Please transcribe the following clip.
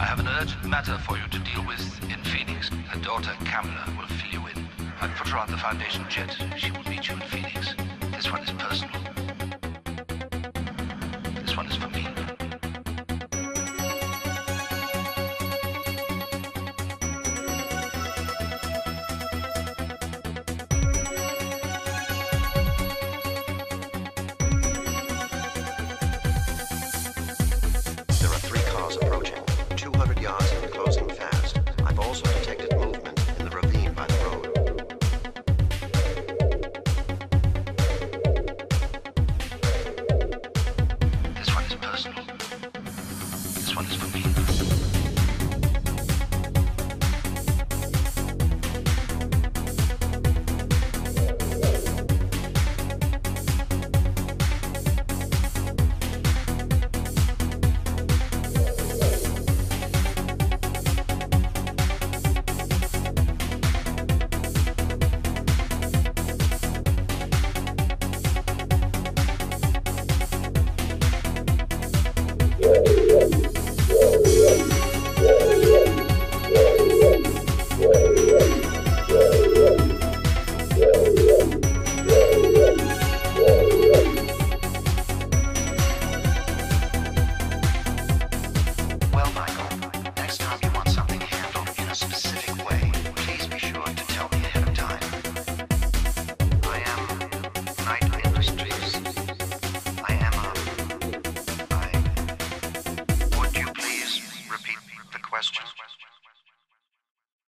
I have an urgent matter for you to deal with in Phoenix. Her daughter, Kamala, will fill you in. I put her on the Foundation jet. She will meet you in Phoenix. This one is personal. This one is for me. There are three cars approaching yards and closing fast. I've also detected movement in the ravine by the road. This one is personal. This one is for me.